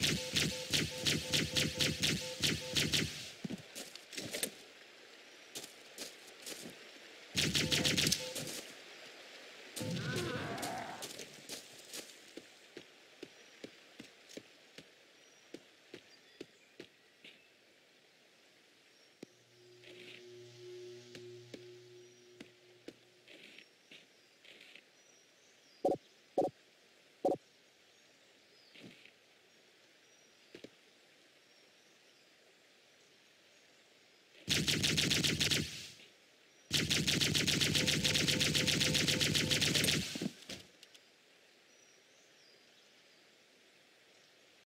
you